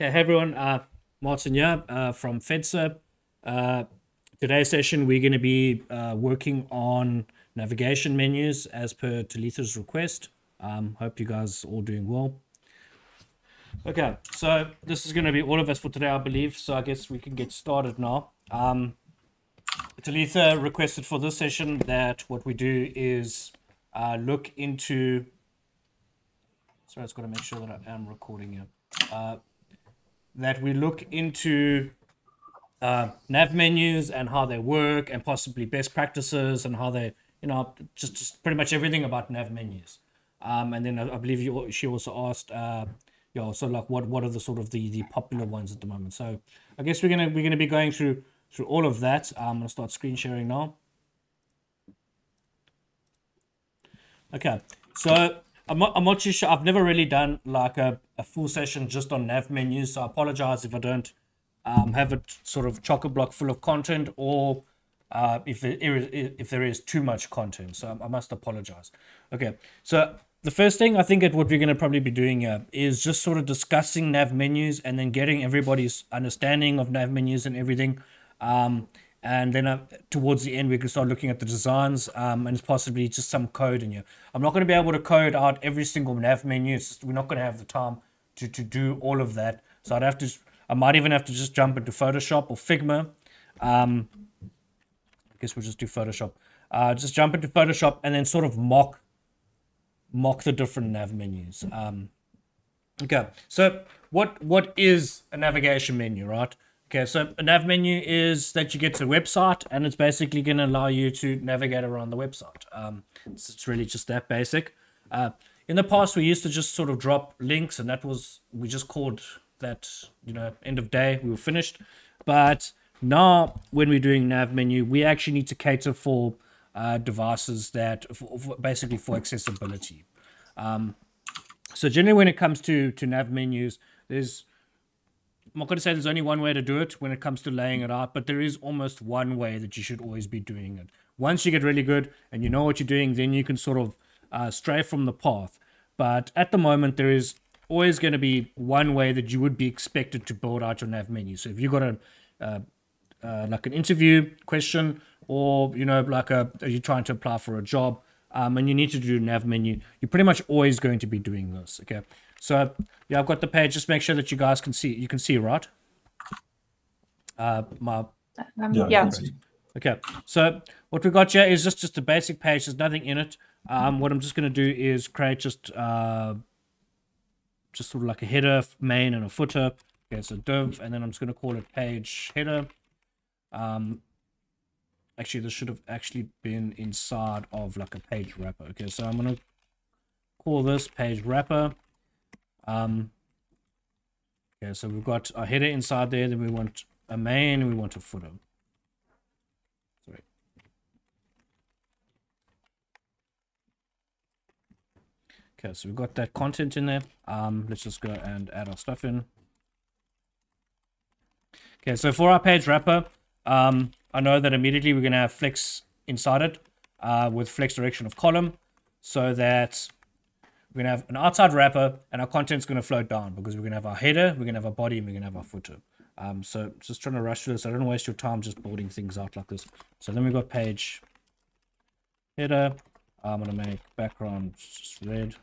Okay, hey everyone, uh, Martin here uh, from FEDSA. Uh, today's session, we're going to be uh, working on navigation menus as per Talitha's request. Um, hope you guys all doing well. Okay, so this is going to be all of us for today, I believe. So I guess we can get started now. Um, Talitha requested for this session that what we do is uh, look into. Sorry, I just got to make sure that I am recording here. Uh, that we look into uh, nav menus and how they work, and possibly best practices and how they, you know, just, just pretty much everything about nav menus. Um, and then I, I believe you, she also asked, uh, you know, so like what what are the sort of the the popular ones at the moment. So I guess we're gonna we're gonna be going through through all of that. I'm gonna start screen sharing now. Okay, so I'm not, I'm not too sure. I've never really done like a, a full session just on nav menus, so I apologize if I don't um, have a sort of chock block full of content or uh, if, it, if there is too much content. So I must apologize. Okay, so the first thing I think that what we're going to probably be doing here is just sort of discussing nav menus and then getting everybody's understanding of nav menus and everything. Um, and then uh, towards the end we can start looking at the designs um, and it's possibly just some code in here. I'm not going to be able to code out every single nav menu. Just, we're not going to have the time to, to do all of that. So I'd have to, I might even have to just jump into Photoshop or Figma. Um, I guess we'll just do Photoshop. Uh, just jump into Photoshop and then sort of mock mock the different nav menus. Um, okay, so what what is a navigation menu, right? Okay, so a nav menu is that you get to a website and it's basically going to allow you to navigate around the website. Um, it's, it's really just that basic. Uh, in the past, we used to just sort of drop links and that was, we just called that, you know, end of day, we were finished. But now when we're doing nav menu, we actually need to cater for uh, devices that, for, for basically for accessibility. Um, so generally when it comes to, to nav menus, there's I'm not going to say there's only one way to do it when it comes to laying it out, but there is almost one way that you should always be doing it. Once you get really good and you know what you're doing, then you can sort of uh, stray from the path. But at the moment, there is always going to be one way that you would be expected to build out your nav menu. So if you've got a uh, uh, like an interview question, or you know, like a you're trying to apply for a job, um, and you need to do nav menu, you're pretty much always going to be doing this. Okay. So yeah, I've got the page. Just make sure that you guys can see. You can see, right? Uh, my um, yeah. yeah. Okay. So what we got here is just just a basic page. There's nothing in it. Um, what I'm just going to do is create just uh, just sort of like a header, main, and a footer. Okay, so div, and then I'm just going to call it page header. Um, actually, this should have actually been inside of like a page wrapper. Okay, so I'm going to call this page wrapper. Um, okay, so we've got a header inside there, then we want a main, we want a footer. Sorry. Okay, so we've got that content in there. Um, let's just go and add our stuff in. Okay, so for our page wrapper, um, I know that immediately we're going to have flex inside it uh, with flex direction of column so that we're going to have an outside wrapper and our content's going to float down because we're going to have our header, we're going to have our body, and we're going to have our footer. Um, so just trying to rush through this. I don't waste your time just building things out like this. So then we've got page header. I'm going to make background just red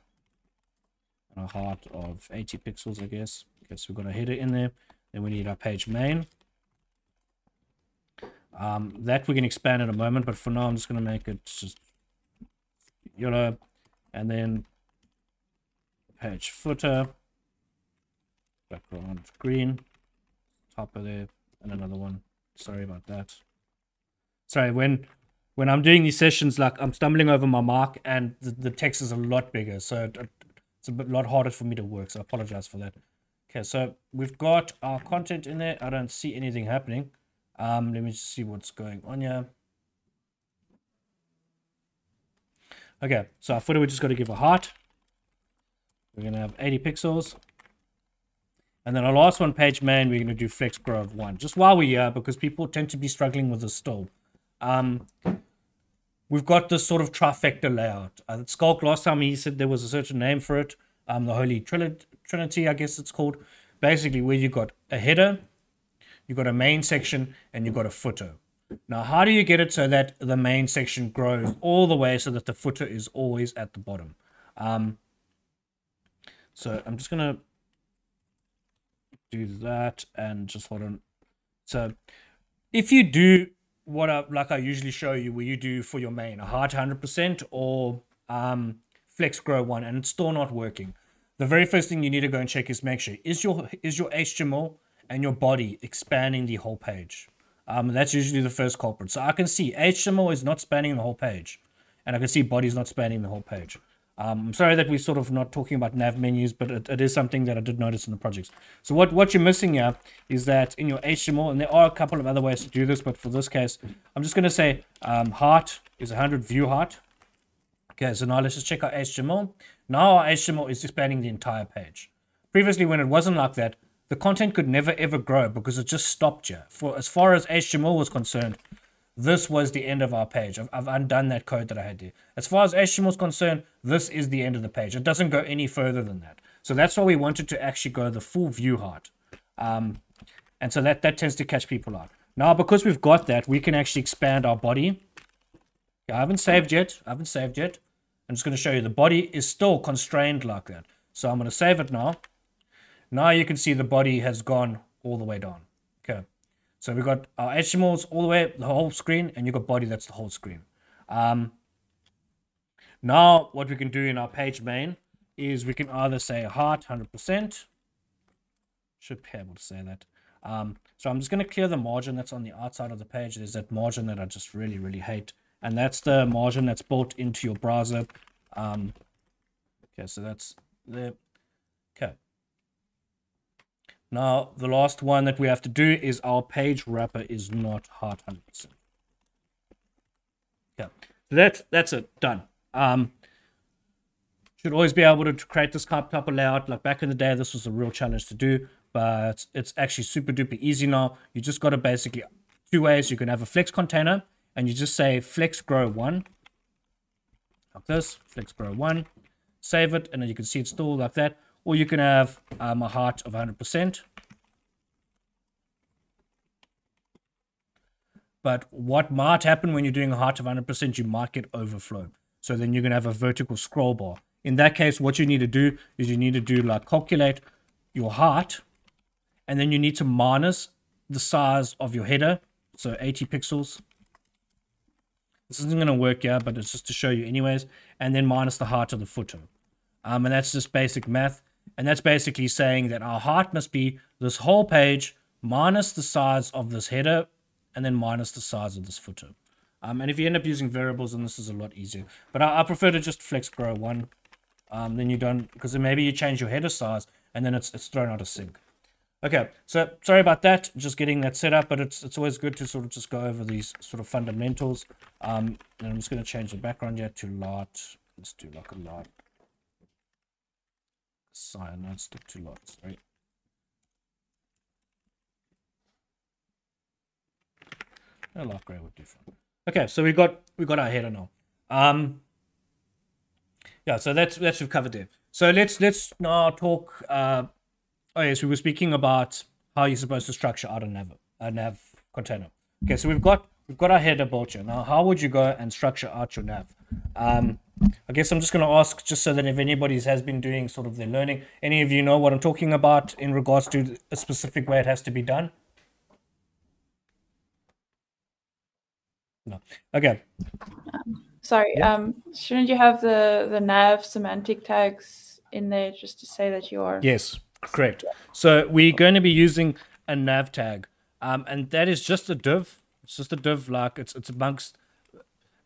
and a height of 80 pixels, I guess. Okay, so we've got a header in there. Then we need our page main. Um, that we can expand in a moment, but for now I'm just going to make it just yellow and then page footer, background green, top of there, and another one. Sorry about that. Sorry, when when I'm doing these sessions, like I'm stumbling over my mark and the, the text is a lot bigger, so it's a bit, lot harder for me to work. So I apologize for that. Okay, so we've got our content in there. I don't see anything happening. Um, let me just see what's going on here. Okay, so our footer we just got to give a heart. We're going to have 80 pixels. And then our last one, page main, we're going to do flex grow of 1. Just while we're here, because people tend to be struggling with this still. Um, we've got this sort of trifecta layout. Uh, Skulk, last time he said there was a certain name for it. Um, the Holy Trinity, I guess it's called. basically where you got a header, you've got a main section, and you've got a footer. Now, how do you get it so that the main section grows all the way so that the footer is always at the bottom? Um, so I'm just to do that and just hold on. So if you do what I, like I usually show you, where you do for your main, a hard 100% or um, flex grow one, and it's still not working, the very first thing you need to go and check is make sure is your is your HTML and your body expanding the whole page. Um, that's usually the first culprit. So I can see HTML is not spanning the whole page, and I can see body is not spanning the whole page. Um, I'm sorry that we're sort of not talking about nav menus, but it, it is something that I did notice in the projects. So what, what you're missing here is that in your HTML, and there are a couple of other ways to do this, but for this case, I'm just going to say um, height is 100 view height. Okay, so now let's just check our HTML. Now our HTML is expanding the entire page. Previously, when it wasn't like that, the content could never ever grow because it just stopped you. For as far as HTML was concerned, this was the end of our page. I've, I've undone that code that I had there. As far as HTML is concerned, this is the end of the page. It doesn't go any further than that. So that's why we wanted to actually go the full view height. Um, and so that, that tends to catch people out. Now, because we've got that, we can actually expand our body. I haven't saved yet. I haven't saved yet. I'm just going to show you the body is still constrained like that. So I'm going to save it now. Now you can see the body has gone all the way down. So we've got our HTMLs all the way, the whole screen, and you've got body, that's the whole screen. Um, now, what we can do in our page main is we can either say height 100%. Should be able to say that. Um, so I'm just going to clear the margin that's on the outside of the page. There's that margin that I just really, really hate. And that's the margin that's built into your browser. Um, okay, so that's the Okay. Now, the last one that we have to do is our page wrapper is not hard 100%. Yeah, so that's, that's it, done. Um, should always be able to create this type of layout. Like back in the day, this was a real challenge to do, but it's actually super duper easy now. You just got to basically, two ways. You can have a flex container, and you just say flex grow one, like this, flex grow one, save it, and then you can see it's still like that or you can have um, a height of 100%. But what might happen when you're doing a height of 100%, you might get overflow. So then you're going to have a vertical scroll bar. In that case, what you need to do is you need to do like calculate your height, and then you need to minus the size of your header, so 80 pixels. This isn't going to work here, but it's just to show you anyways. And then minus the height of the footer. Um, and that's just basic math. And that's basically saying that our height must be this whole page minus the size of this header and then minus the size of this footer. Um, and if you end up using variables, then this is a lot easier. But I, I prefer to just flex grow one. Um, then you don't, because maybe you change your header size and then it's, it's thrown out of sync. Okay, so sorry about that, just getting that set up, but it's it's always good to sort of just go over these sort of fundamentals. Um, and I'm just going to change the background here to light. Let's do like a light cyanide stick to lots, right? A lot gray would do fun. Okay, so we got we got our header now. Um yeah, so that's that's we've covered there. So let's let's now talk uh oh yes, we were speaking about how you're supposed to structure out a nav a nav container. Okay, so we've got we've got our header built here. Now how would you go and structure out your nav? Um I guess I'm just going to ask, just so that if anybody has been doing sort of their learning, any of you know what I'm talking about in regards to a specific way it has to be done? No. Okay. Um, sorry. Yeah. Um, shouldn't you have the the nav semantic tags in there just to say that you are? Yes, correct. So we're going to be using a nav tag, um, and that is just a div. It's just a div, like it's it's amongst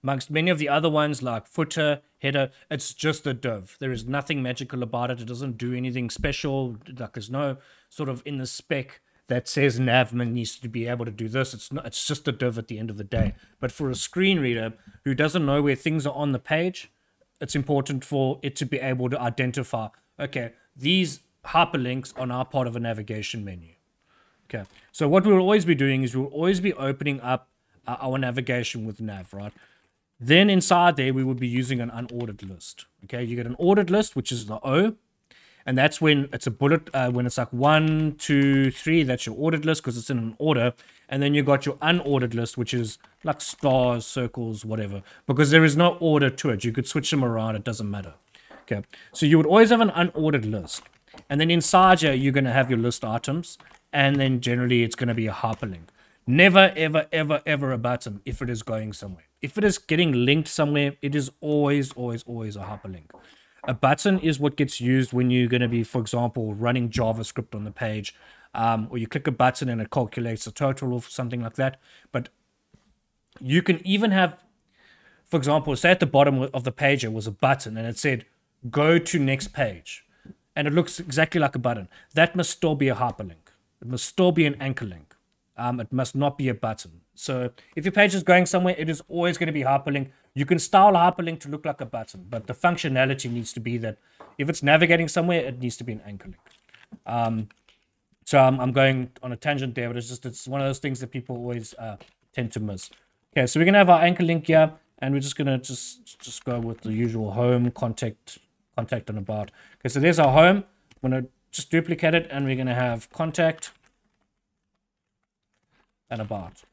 amongst many of the other ones like footer, header, it's just a div. There is nothing magical about it. It doesn't do anything special. Like there's no sort of in the spec that says Navman needs to be able to do this. It's not. It's just a div at the end of the day. But for a screen reader who doesn't know where things are on the page, it's important for it to be able to identify. Okay, these hyperlinks are now part of a navigation menu. Okay, so what we'll always be doing is we'll always be opening up uh, our navigation with nav, right? Then inside there, we will be using an unordered list. Okay, you get an ordered list, which is the O. and that's when it's a bullet uh, when it's like one two three that's your ordered list because it's in an order and then you got your unordered list which is like stars circles whatever because there is no order to it you could switch them around it doesn't matter okay so you would always have an unordered list and then inside here you're going to have your list items and then generally it's going to be a hyperlink never ever ever ever a button if it is going somewhere if it is getting linked somewhere it is always always always a hyperlink a button is what gets used when you're going to be, for example, running JavaScript on the page, um, or you click a button and it calculates the total or something like that. But you can even have, for example, say at the bottom of the page there was a button and it said, go to next page. And it looks exactly like a button. That must still be a hyperlink. It must still be an anchor link. Um, it must not be a button. So if your page is going somewhere, it is always going to be hyperlink. You can style a hyperlink to look like a button, but the functionality needs to be that if it's navigating somewhere, it needs to be an anchor link. Um, so I'm, I'm going on a tangent there, but it's just it's one of those things that people always uh, tend to miss. Okay, so we're gonna have our anchor link here, and we're just gonna just just go with the usual home contact contact and about. Okay, so there's our home. I'm gonna just duplicate it, and we're gonna have contact and about.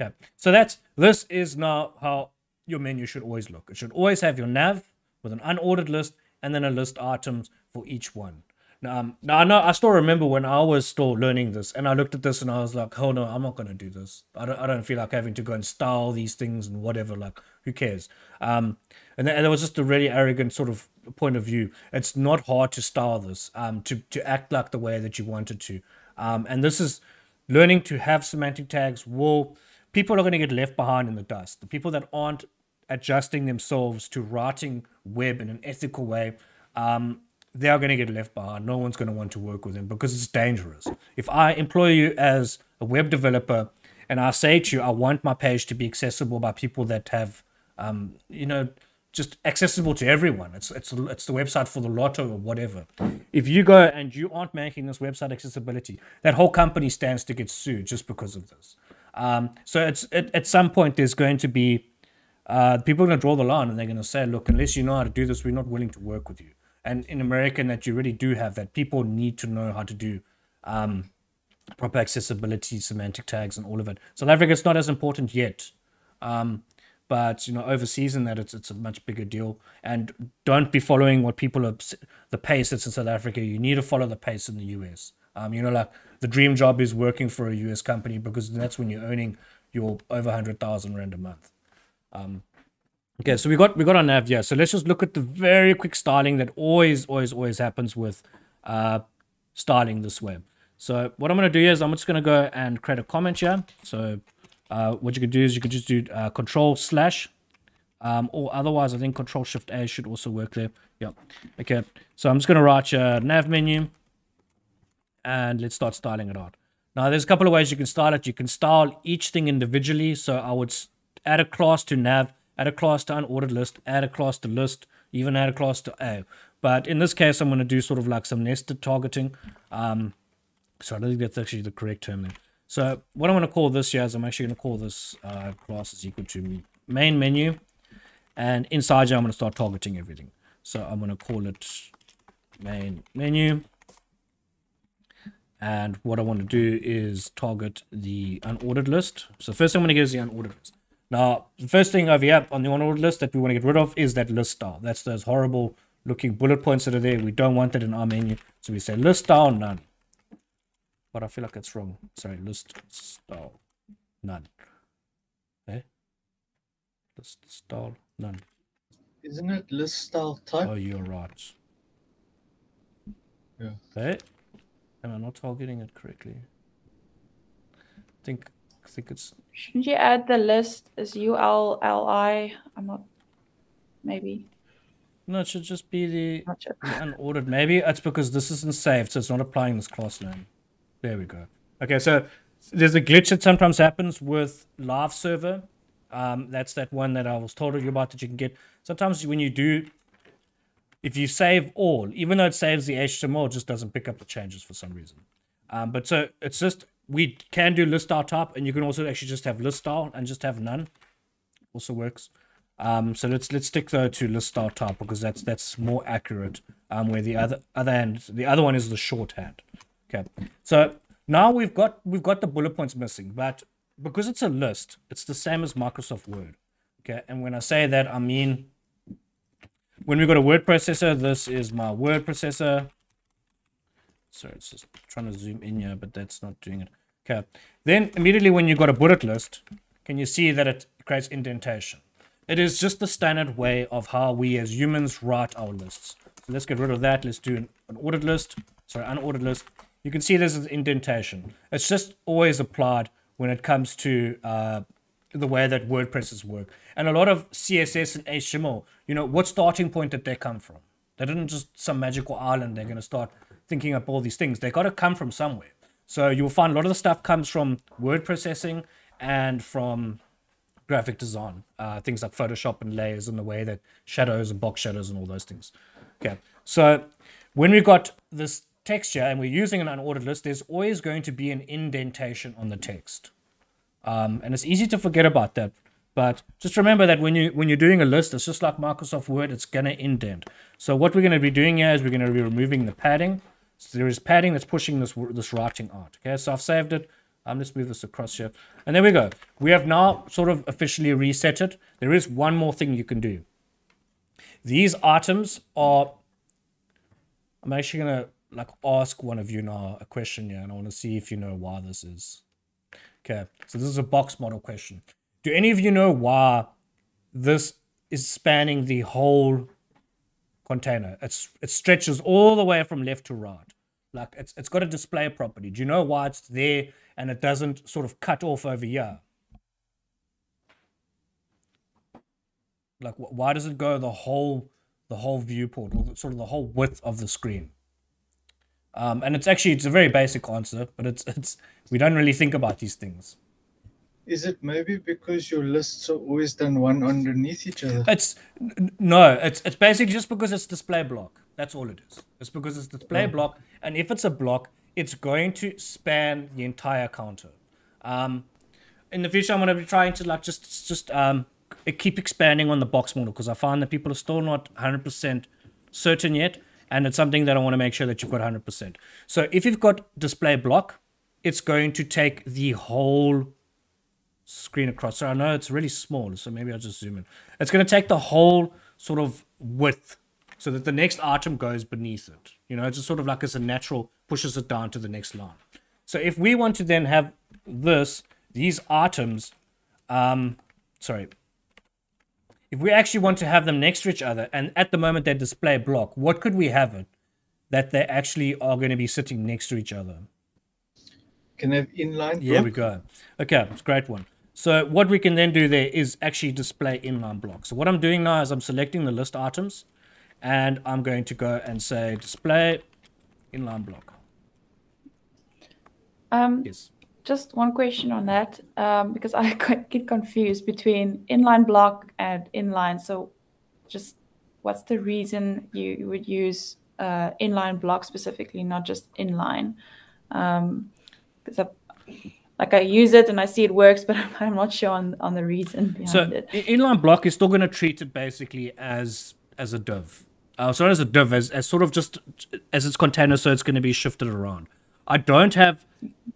Okay, so that's this is now how your menu should always look. It should always have your nav with an unordered list and then a list items for each one. Um, now I know I still remember when I was still learning this, and I looked at this and I was like, "Oh no, I'm not gonna do this. I don't, I don't feel like having to go and style these things and whatever. Like, who cares?" Um, and, th- and was just a really arrogant sort of point of view. It's not hard to style this, um, to to act like the way that you wanted to, um, and this is learning to have semantic tags will people are going to get left behind in the dust. The people that aren't adjusting themselves to writing web in an ethical way, um, they are going to get left behind. No one's going to want to work with them because it's dangerous. If I employ you as a web developer and I say to you, I want my page to be accessible by people that have, um, you know, just accessible to everyone. It's it's it's the website for the lotto or whatever. If you go and you aren't making this website accessibility, that whole company stands to get sued just because of this. Um, so it's it, at some point there's going to be uh, people are going to draw the line and they're going to say, look, unless you know how to do this, we're not willing to work with you. And in America, that you really do have that. People need to know how to do um, proper accessibility, semantic tags, and all of it. South Africa, it's not as important yet. Um, but you know, overseas in that it's it's a much bigger deal. And don't be following what people are the pace that's in South Africa. You need to follow the pace in the US. Um, you know, like the dream job is working for a US company because that's when you're earning your over hundred thousand rand a month. Um, okay, so we got we got our nav here. So let's just look at the very quick styling that always always always happens with uh, styling this way. So what I'm going to do is I'm just going to go and create a comment here. So uh, what you can do is you can just do uh, control slash um, or otherwise I think control shift A should also work there. Yep. Okay. So I'm just going to write your nav menu and let's start styling it out. Now, there's a couple of ways you can style it. You can style each thing individually. So I would add a class to nav, add a class to unordered list, add a class to list, even add a class to A. But in this case, I'm going to do sort of like some nested targeting. Um, so I don't think that's actually the correct term there. So what I'm going to call this here is I'm actually going to call this uh, class is equal to main menu. And inside here, I'm going to start targeting everything. So I'm going to call it main menu. And what I want to do is target the unordered list. So first thing I'm going to get is the unordered list. Now, the first thing over here on the unordered list that we want to get rid of is that list style. That's those horrible looking bullet points that are there. We don't want that in our menu. So we say list style none. But I feel like it's wrong. Sorry, list style none. Okay. List style none. Isn't it list style type? Oh, you're right. Yeah. Okay. Am I not targeting it correctly? I think I think it's Shouldn't you add the list as ULLI? I'm not. Maybe. no, it should just be the, Not sure. the unordered. Maybe it's because this isn't saved, so it's not applying this class name. There we go. Okay, so there's a glitch that sometimes happens with live server. Um, that's that one that I was told you about that you can get. Sometimes when you do, if you save all, even though it saves the HTML, it just doesn't pick up the changes for some reason. Um, but so it's just we can do list style type, and you can also actually just have list style and just have none. Also works. Um, so let's let's stick though to list style type because that's that's more accurate. Um, where the other other hand, the other one is the shorthand. Okay, so now we've got we've got the bullet points missing, but because it's a list, it's the same as Microsoft Word. Okay, and when I say that, I mean when we've got a word processor, this is my word processor. Sorry, it's just trying to zoom in here, but that's not doing it. Okay. Then immediately when you've got a bullet list, can you see that it creates indentation? It is just the standard way of how we as humans write our lists. So let's get rid of that. Let's do an, an ordered list. Sorry, unordered list. You can see this is indentation. It's just always applied when it comes to uh, the way that WordPresses work. And a lot of CSS and HTML, you know, what starting point did they come from? They didn't just some magical island. They're going to start thinking up all these things. They got to come from somewhere. So you'll find a lot of the stuff comes from word processing and from graphic design, uh, things like Photoshop and layers and the way that shadows and box shadows and all those things. Okay, so when we've got this texture and we're using an unordered list, there's always going to be an indentation on the text. Um, and it's easy to forget about that. But just remember that when you when you're doing a list, it's just like Microsoft Word, it's gonna indent. So what we're gonna be doing here is we're gonna be removing the padding. There is padding that's pushing this this writing out. Okay, so I've saved it. Um, let's move this across here. And there we go. We have now sort of officially reset it. There is one more thing you can do. These items are, I'm actually going to like ask one of you now a question here and I want to see if you know why this is. Okay, so this is a box model question. Do any of you know why this is spanning the whole container? It's, it stretches all the way from left to right. Like it's, it's got a display property. Do you know why it's there and it doesn't sort of cut off over here? Like why does it go the whole the whole viewport or sort of the whole width of the screen? Um, and it's actually it's a very basic answer, but it's it's we don't really think about these things. Is it maybe because your lists are always done one underneath each other? It's no, it's it's basically just because it's display block. That's all it is. It's because it's display oh. block, and if it's a block, it's going to span the entire counter. Um, in the future, I'm going to be trying to like just just um keep expanding on the box model because I find that people are still not 100% certain yet, and it's something that I want to make sure that you've got 100%. So if you've got display block, it's going to take the whole screen across. So I know it's really small, so maybe I'll just zoom in. It's going to take the whole sort of width so that the next item goes beneath it. You know, it's just sort of like as a natural pushes it down to the next line. So if we want to then have this, these items, um, sorry, if we actually want to have them next to each other, and at the moment they display block, what could we have it that they actually are going to be sitting next to each other? Can have inline block? Yeah, we go. Okay, it's a great one. So what we can then do there is actually display inline block. So what I'm doing now is I'm selecting the list items and I'm going to go and say display inline block. Um, yes. Just one question on that, um, because I get confused between inline block and inline. So just what's the reason you would use uh, inline block specifically, not just inline? Um, because like I use it and I see it works, but I'm not sure on, on the reason behind so it. inline block is still going to treat it basically as as a div. Uh, so as a div, as, as sort of just as its container, so it's going to be shifted around. I don't have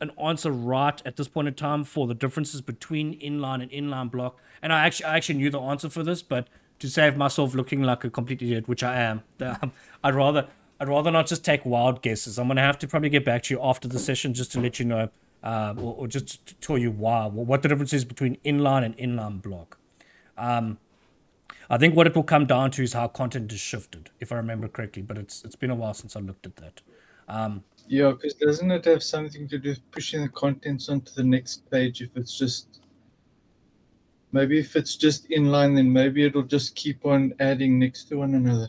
an answer right at this point in time for the differences between inline and inline block, and I actually I actually knew the answer for this, but to save myself looking like a complete idiot, which I am, I'd rather I'd rather not just take wild guesses. I'm gonna have to probably get back to you after the session just to let you know, uh, or, or, just to tell you why, what the difference is between inline and inline block. Um, I think what it will come down to is how content is shifted, if I remember correctly. But it's it's been a while since I looked at that. Um, yeah, because doesn't it have something to do with pushing the contents onto the next page? If it's just maybe if it's just inline, then maybe it'll just keep on adding next to one another.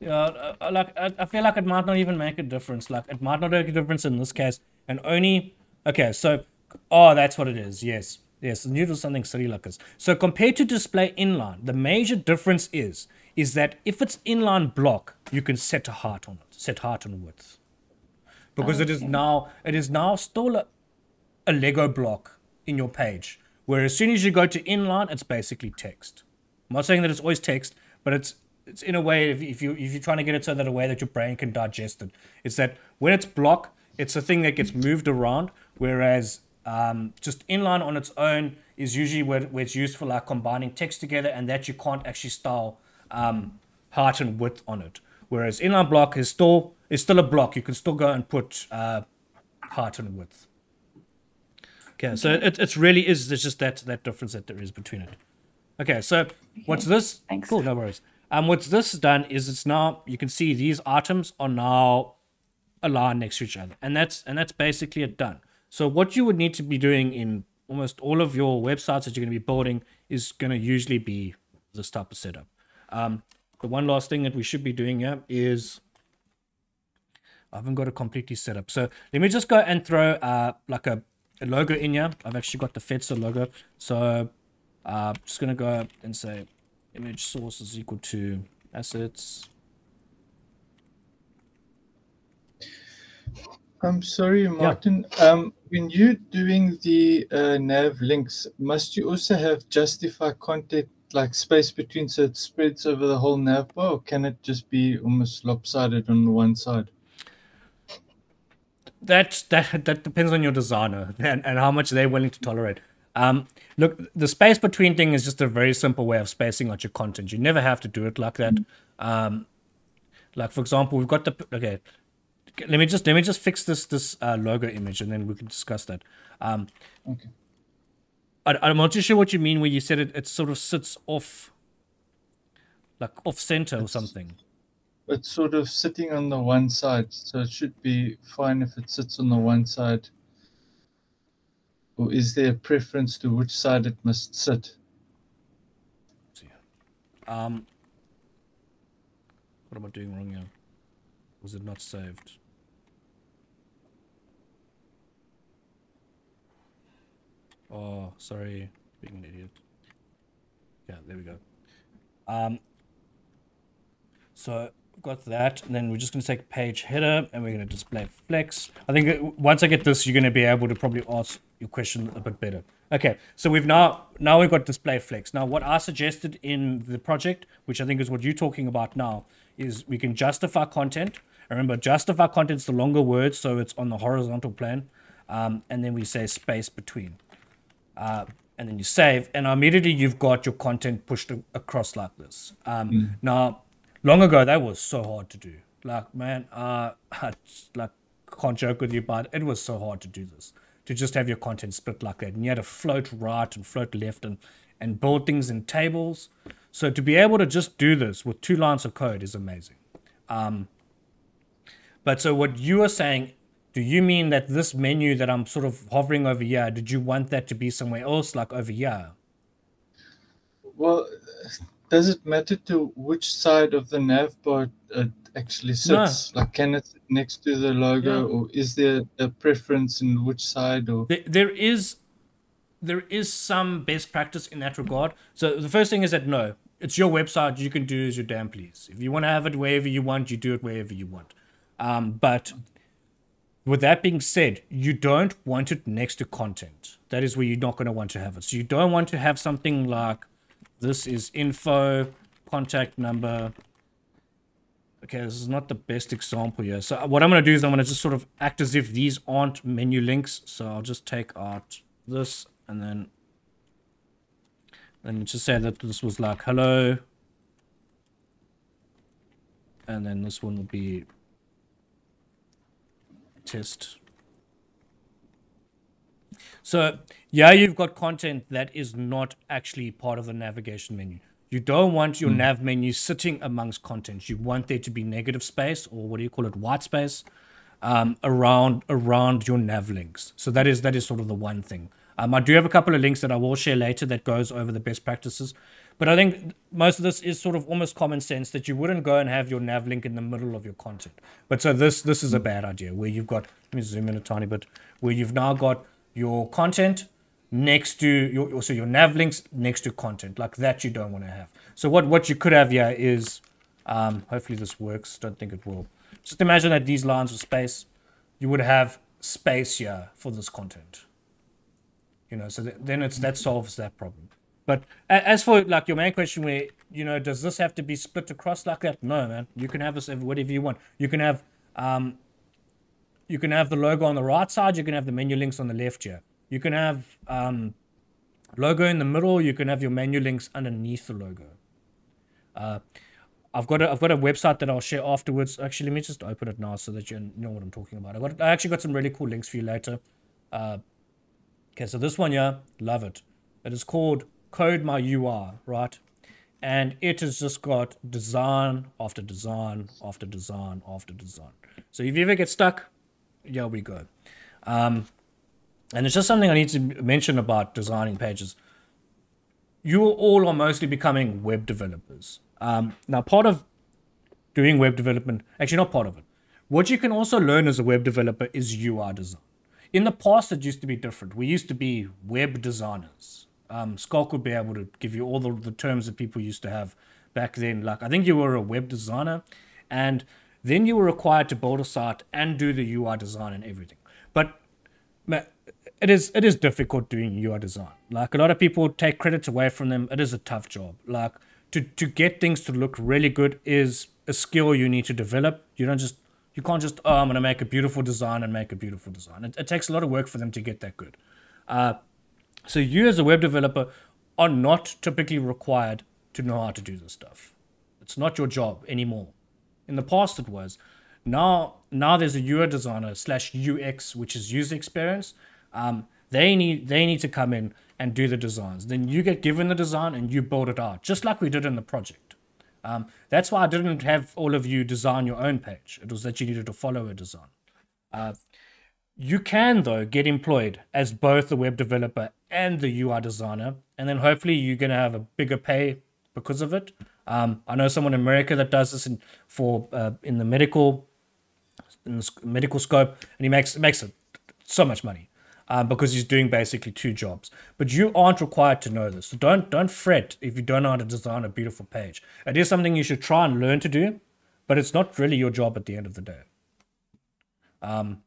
Yeah, like I, I feel like it might not even make a difference. Like it might not make a difference in this case, and only okay. So, oh, that's what it is. Yes, Yes, to something silly like this. So compared to display inline, the major difference is is that if it's inline block, you can set a height on it, set height on width. Because okay. it is now it is now still a, a Lego block in your page. Where as soon as you go to inline, it's basically text. I'm not saying that it's always text, but it's it's in a way if, if you if you're trying to get it so that a way that your brain can digest it. It's that when it's block, it's a thing that gets moved around, whereas um, just inline on its own is usually where, where it's used for like combining text together, and that you can't actually style um, height and width on it. Whereas inline block is still is still a block. You can still go and put uh, height and width. Okay, so it it's really is there's just that that difference that there is between it. Okay, so what's this? Thanks. Cool, no worries. Um, what's this done is it's now you can see these items are now aligned next to each other, and that's and that's basically it done. So what you would need to be doing in almost all of your websites that you're going to be building is going to usually be this type of setup. Um, the one last thing that we should be doing here is I haven't got it completely set up. So let me just go and throw uh, like a, a logo in here. I've actually got the FEDSA logo. So uh, just going to go and say image source is equal to assets. I'm sorry, Martin. Um, when you're doing the uh, nav links, must you also have justify content like space between so it spreads over the whole nav bar, or can it just be almost lopsided on one side? That that that depends on your designer and, and how much they're willing to tolerate. Um, look, the space between thing is just a very simple way of spacing out your content. You never have to do it like that. Um, like for example, we've got the okay. Let me just let me just fix this this uh, logo image and then we can discuss that. Um, Okay. I, I'm not too sure what you mean when you said it. It sort of sits off, like off center or something. It's sort of sitting on the one side, so it should be fine if it sits on the one side. Or is there a preference to which side it must sit? Um, what am I doing wrong here? Was it not saved? Oh, sorry, being an idiot. Yeah, there we go. Um, so got that, and then we're just going to take page header, and we're going to display flex. I think once I get this, you're going to be able to probably ask your question a bit better. Okay, so we've now now we've got display flex. Now, what I suggested in the project, which I think is what you're talking about now, is we can justify content. Remember, justify content's the longer word, so it's on the horizontal plane, um, and then we say space between uh, and then you save, and immediately you've got your content pushed across like this. Um, Now, long ago that was so hard to do. Like, man, uh, I like can't joke with you, but it was so hard to do this. To just have your content split like that, and you had to float right and float left, and and build things in tables. So to be able to just do this with two lines of code is amazing. Um, but so what you are saying, do you mean that this menu that I'm sort of hovering over here, did you want that to be somewhere else, like over here? Well, does it matter to which side of the nav bar it actually sits? Like, can it sit next to the logo, Yeah. or is there a preference in which side? Or There, there is there is some best practice in that regard. So the first thing is that no, it's your website. You can do as you damn please. If you want to have it wherever you want, you do it wherever you want. Um, but with that being said, you don't want it next to content. That is where you're not going to want to have it. So you don't want to have something like this is info, contact number. Okay, this is not the best example here. So what I'm going to do is I'm going to just sort of act as if these aren't menu links. So I'll just take out this and then and just say that this was like hello. And then this one would be test. So yeah, you've got content that is not actually part of the navigation menu. You don't want your nav menu sitting amongst content. You want there to be negative space, or what do you call it, white space, um, around around your nav links. So that is that is sort of the one thing. Um, I do have a couple of links that I will share later that goes over the best practices. But I think most of this is sort of almost common sense that you wouldn't go and have your nav link in the middle of your content. But so this this is a bad idea where you've got let me zoom in a tiny bit where you've now got your content next to your also your nav links next to content like that you don't want to have. So what what you could have here is um, hopefully this works. Don't think it will. Just imagine that these lines of space, you would have space here for this content. You know, so th- then it's that solves that problem. But as for like your main question, where you know, does this have to be split across like that? No, man. You can have this whatever you want. You can have um, you can have the logo on the right side. You can have the menu links on the left here. You can have um, logo in the middle. You can have your menu links underneath the logo. Uh, I've got a I've got a website that I'll share afterwards. Actually, let me just open it now so that you know what I'm talking about. I got I actually got some really cool links for you later. Uh, okay, so this one here, love it. It is called Code My UI, right? And it has just got design after design after design after design. So if you ever get stuck, here we go. Um, and it's just something I need to mention about designing pages. You all are mostly becoming web developers um, now, part of doing web development, actually not part of it, what you can also learn as a web developer is UI design. In the past, it used to be different. We used to be web designers. Um, Skulk would be able to give you all the, the terms that people used to have back then. Like, I think you were a web designer, and then you were required to build a site and do the UI design and everything. But it is it is difficult doing UI design. Like a lot of people take credits away from them. It is a tough job. Like to to get things to look really good is a skill you need to develop. You don't just you can't just oh I'm gonna make a beautiful design and make a beautiful design. It, it takes a lot of work for them to get that good. Uh, so you as a web developer are not typically required to know how to do this stuff. It's not your job anymore. In the past it was. Now now there's a UI designer slash UX, which is user experience. Um, they need they need to come in and do the designs. Then you get given the design and you build it out, just like we did in the project. Um, that's why I didn't have all of you design your own page. It was that you needed to follow a design. Uh, you can, though, get employed as both the web developer and the UI designer, and then hopefully you're going to have a bigger pay because of it. Um, I know someone in America that does this in, for uh, in the medical in the medical scope, and he makes makes so much money um, because he's doing basically two jobs. But you aren't required to know this. So don't don't fret if you don't know how to design a beautiful page. It is something you should try and learn to do, but it's not really your job at the end of the day. Um,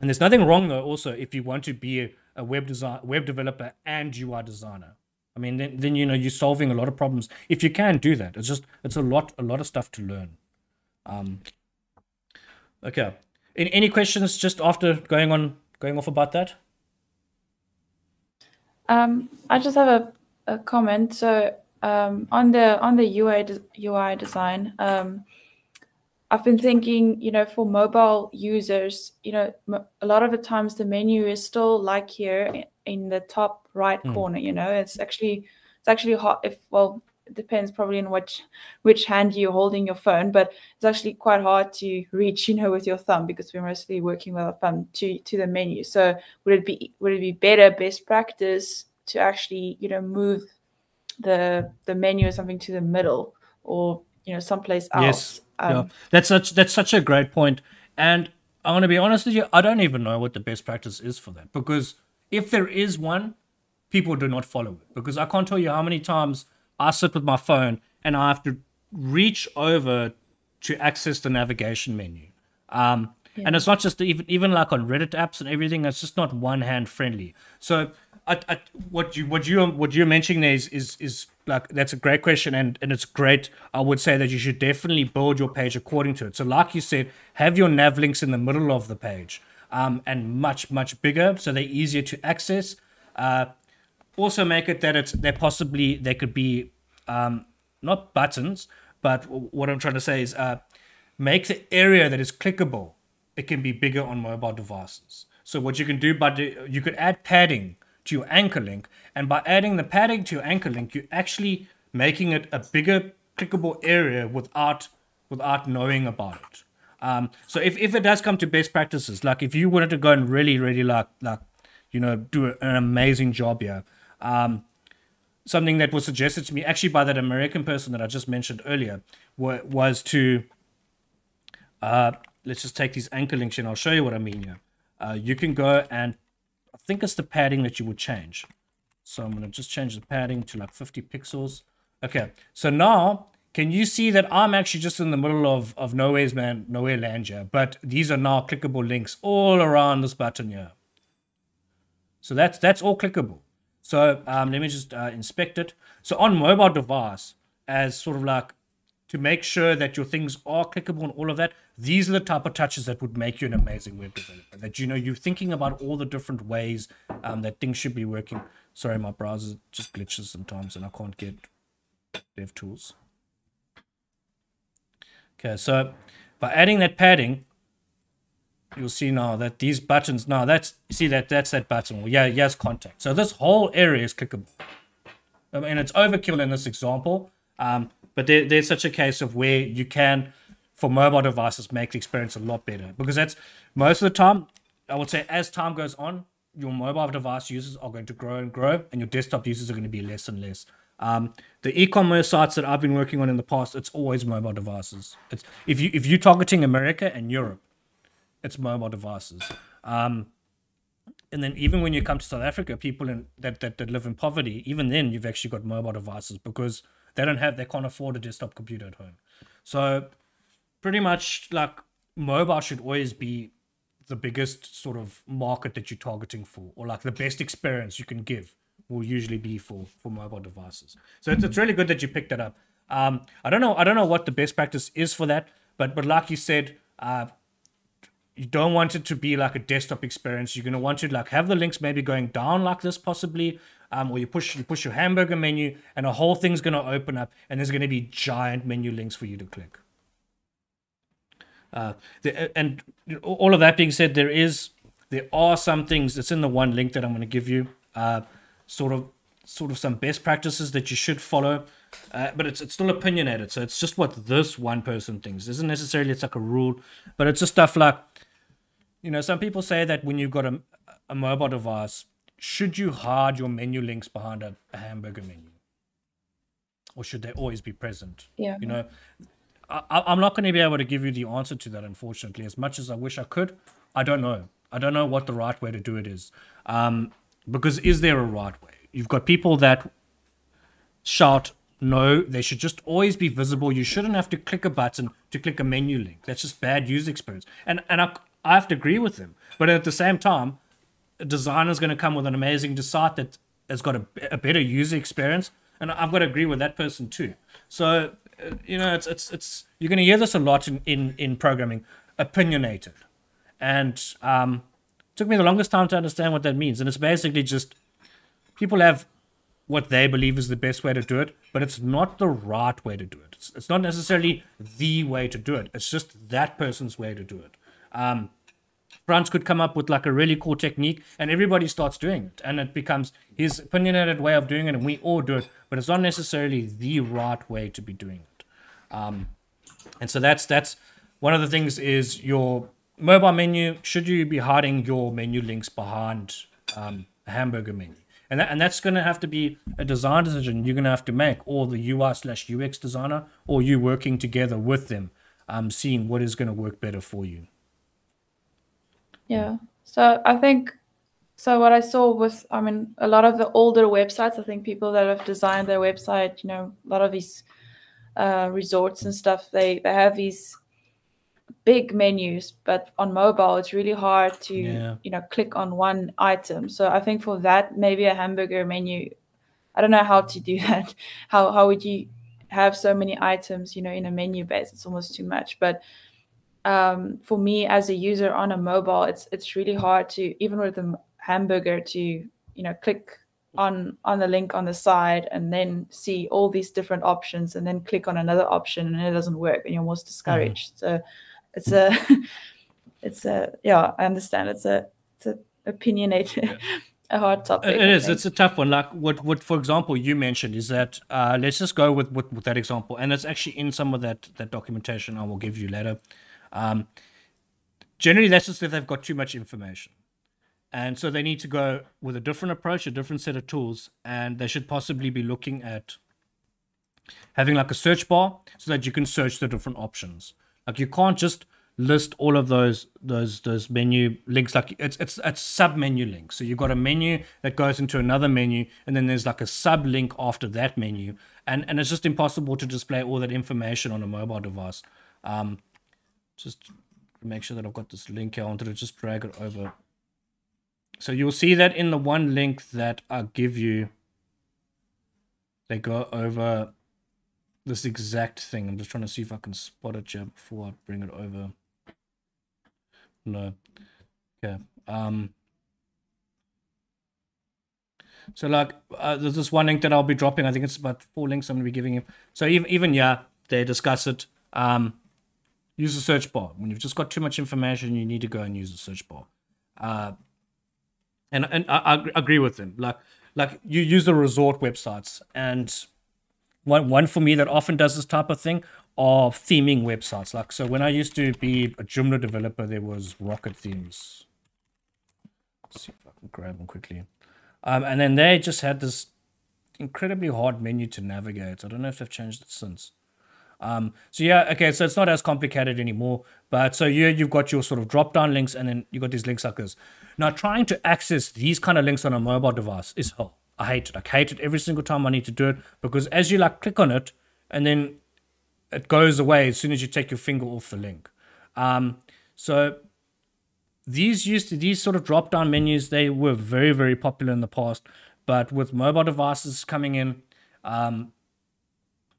and there's nothing wrong though. Also, if you want to be a, web design web developer and UI designer. I mean, then, then you know you're solving a lot of problems if you can do that. It's just it's a lot a lot of stuff to learn. Um, okay. Any, any questions just after going on going off about that? Um, I just have a, a comment. So um, on the on the UI UI design, um, I've been thinking, you know, for mobile users, you know, a lot of the times the menu is still like here in the top right mm. corner. You know, it's actually it's actually hot. If well, it depends probably on which which hand you're holding your phone, but it's actually quite hard to reach, you know, with your thumb because we're mostly working with our thumb to to the menu. So would it be would it be better, best practice to actually, you know, move the the menu or something to the middle or you know someplace else? Yes, um, yeah. that's such that's such a great point. And I want to be honest with you, I don't even know what the best practice is for that because if there is one, people do not follow it because I can't tell you how many times I sit with my phone and I have to reach over to access the navigation menu. Um, yeah. And it's not just even even like on Reddit apps and everything. It's just not one hand friendly. So, I, I, what you what you what you're mentioning there is, is is like that's a great question and and it's great. I would say that you should definitely build your page according to it. So, like you said, have your nav links in the middle of the page, um, and much much bigger so they're easier to access. Uh, also make it that it's they possibly they could be um, not buttons, but what I'm trying to say is uh, make the area that is clickable. It can be bigger on mobile devices. So what you can do, but you could add padding to your anchor link, and by adding the padding to your anchor link, you're actually making it a bigger clickable area without without knowing about it. Um, so if, if it does come to best practices, like if you wanted to go and really, really like like you know do an amazing job here, um, something that was suggested to me actually by that American person that I just mentioned earlier was to uh, let's just take these anchor links and I'll show you what I mean here. Uh, you can go and I think it's the padding that you would change. So I'm going to just change the padding to like 50 pixels. Okay, so now can you see that I'm actually just in the middle of, of nowhere's man, nowhere land here, but these are now clickable links all around this button here. So that's that's all clickable. So um, let me just uh, inspect it. So on mobile device, as sort of like to make sure that your things are clickable and all of that, these are the type of touches that would make you an amazing web developer. That you know you're thinking about all the different ways um, that things should be working. Sorry, my browser just glitches sometimes and I can't get dev tools. Okay, so by adding that padding, you'll see now that these buttons now that's see that that's that button well, yeah yes contact so this whole area is clickable I mean it's overkill in this example um, but there, there's such a case of where you can for mobile devices make the experience a lot better because that's most of the time I would say as time goes on your mobile device users are going to grow and grow and your desktop users are going to be less and less um, the e-commerce sites that I've been working on in the past, it's always mobile devices. It's if you if you're targeting America and Europe, it's mobile devices. Um, and then even when you come to South Africa, people in, that, that, that live in poverty, even then you've actually got mobile devices because they don't have, they can't afford a desktop computer at home. So pretty much like mobile should always be the biggest sort of market that you're targeting for, or like the best experience you can give will usually be for for mobile devices. So it's, it's really good that you picked that up. Um, I don't know, I don't know what the best practice is for that, but but like you said, uh, you don't want it to be like a desktop experience. You're gonna want to like have the links maybe going down like this possibly, um, or you push you push your hamburger menu and a whole thing's gonna open up and there's gonna be giant menu links for you to click. Uh, the, and all of that being said, there is there are some things that's in the one link that I'm gonna give you, uh, sort of sort of some best practices that you should follow. Uh, but it's it's still opinionated, so it's just what this one person thinks. It isn't necessarily it's like a rule, but it's just stuff like you know, some people say that when you've got a, a mobile device, should you hide your menu links behind a, a hamburger menu? Or should they always be present? Yeah. You know, I, I'm not going to be able to give you the answer to that, unfortunately. As much as I wish I could, I don't know. I don't know what the right way to do it is. Um, because is there a right way? You've got people that shout, no, they should just always be visible. You shouldn't have to click a button to click a menu link. That's just bad user experience. And and I, I have to agree with them. But at the same time, a designer's going to come with an amazing site that has got a, a better user experience, and I've got to agree with that person too. So you know, it's it's it's you're going to hear this a lot in in, in programming, opinionated, and um, took me the longest time to understand what that means. And it's basically just people have what they believe is the best way to do it, but it's not the right way to do it. It's, it's not necessarily the way to do it. It's just that person's way to do it. Um, Frans could come up with like a really cool technique and everybody starts doing it and it becomes his opinionated way of doing it and we all do it but it's not necessarily the right way to be doing it. Um, and so that's that's one of the things is your mobile menu. Should you be hiding your menu links behind um, a hamburger menu? And, that, and that's going to have to be a design decision you're going to have to make or the ui slash ux designer or you working together with them um, seeing what is going to work better for you yeah. So I think so what I saw was I mean a lot of the older websites, I think people that have designed their website, you know, a lot of these uh, resorts and stuff, they they have these big menus, but on mobile it's really hard to Yeah. you know click on one item. So I think for that maybe a hamburger menu. I don't know how to do that. How how would you have so many items, you know, in a menu base? It's almost too much. But um, for me as a user on a mobile, it's it's really hard to even with a hamburger to you know click on on the link on the side and then see all these different options and then click on another option and it doesn't work and you're almost discouraged. So it's a it's a yeah I understand it's a it's a opinionated a hard topic. It I is. think. It's a tough one. Like what, what for example, you mentioned is that uh, let's just go with, with with that example, and it's actually in some of that that documentation I will give you later. Um, generally, that's just if they've got too much information, and so they need to go with a different approach, a different set of tools, and they should possibly be looking at having like a search bar so that you can search the different options. Like you can't just list all of those those those menu links like it's it's it's sub menu links. So you've got a menu that goes into another menu and then there's like a sub link after that menu and and it's just impossible to display all that information on a mobile device. Um just make sure that I've got this link here. I wanted to just drag it over so you'll see that in the one link that I give you, they go over this exact thing. I'm just trying to see if I can spot it here before I bring it over. No. Okay. Um. So like, uh, there's this one link that I'll be dropping. I think it's about four links I'm gonna be giving you. So even even yeah, they discuss it. Um, use the search bar when you've just got too much information. You need to go and use the search bar. Uh, and and I, I agree with them. Like like you use the resort websites and one one for me that often does this type of thing are theming websites. Like so, when I used to be a Joomla developer, there was Rocket Themes. Let's see if I can grab them quickly. Um, and then they just had this incredibly hard menu to navigate. I don't know if they've changed it since. Um, so yeah, okay, so it's not as complicated anymore. But so here you've got your sort of drop down links, and then you got these link suckers. Now trying to access these kind of links on a mobile device is hell. I hate it. I hate it every single time I need to do it because as you like click on it, and then it goes away as soon as you take your finger off the link. Um, so these used to these sort of drop down menus they were very very popular in the past, but with mobile devices coming in, um,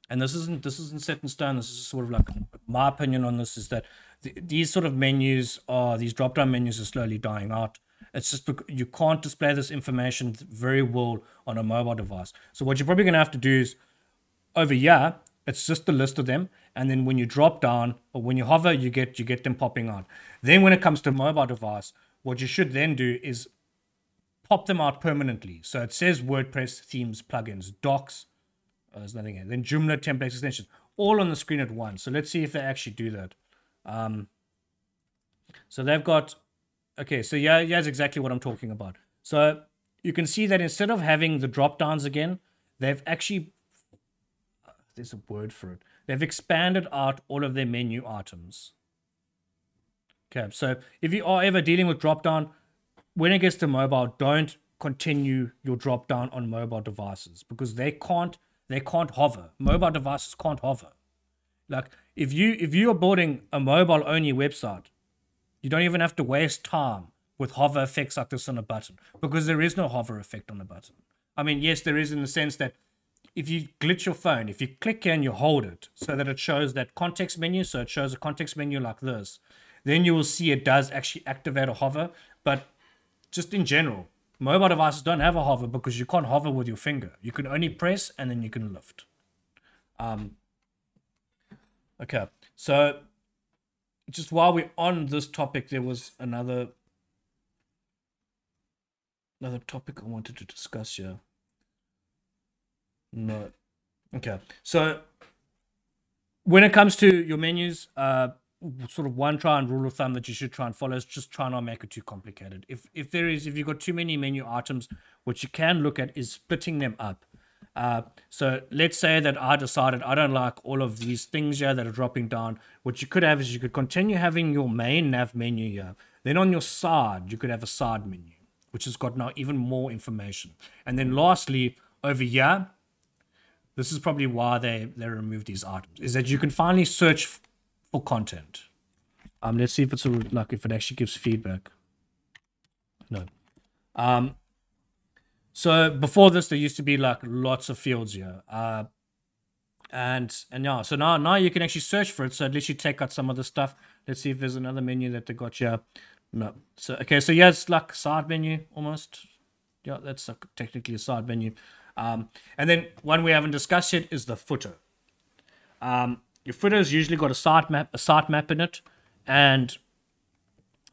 and this isn't this isn't set in stone. This is sort of like my opinion on this is that th- these sort of menus are these drop down menus are slowly dying out. It's just you can't display this information very well on a mobile device. So what you're probably gonna have to do is over here it's just the list of them and then when you drop down or when you hover you get you get them popping out then when it comes to mobile device what you should then do is pop them out permanently so it says wordpress themes plugins docs there's nothing here then joomla template extensions all on the screen at once so let's see if they actually do that um, so they've got okay so yeah yeah that's exactly what i'm talking about so you can see that instead of having the drop downs again they've actually there's a word for it. They've expanded out all of their menu items. Okay, so if you are ever dealing with drop down, when it gets to mobile, don't continue your drop down on mobile devices because they can't they can't hover. Mobile devices can't hover. Like if you if you are building a mobile only website, you don't even have to waste time with hover effects like this on a button because there is no hover effect on a button. I mean, yes, there is in the sense that if you glitch your phone, if you click and you hold it so that it shows that context menu, so it shows a context menu like this, then you will see it does actually activate a hover. But just in general, mobile devices don't have a hover because you can't hover with your finger. You can only press and then you can lift. Um, okay, so just while we're on this topic, there was another another topic I wanted to discuss here. No. Okay. So when it comes to your menus, uh, sort of one try and rule of thumb that you should try and follow is just try not to make it too complicated. If if there is if you've got too many menu items, what you can look at is splitting them up. Uh, so let's say that I decided I don't like all of these things here that are dropping down. What you could have is you could continue having your main nav menu here. Then on your side, you could have a side menu, which has got now even more information. And then lastly, over here, this is probably why they they removed these items is that you can finally search for content? Um let's see if it's a, like if it actually gives feedback. No. Um so before this there used to be like lots of fields here. Uh and and yeah so now now you can actually search for it. So at least you take out some of the stuff. Let's see if there's another menu that they got here. No. So okay so yeah it's like side menu almost. Yeah that's technically a side menu. Um, and then one we haven't discussed yet is the footer. Um, your footer has usually got a site map, a site map in it, and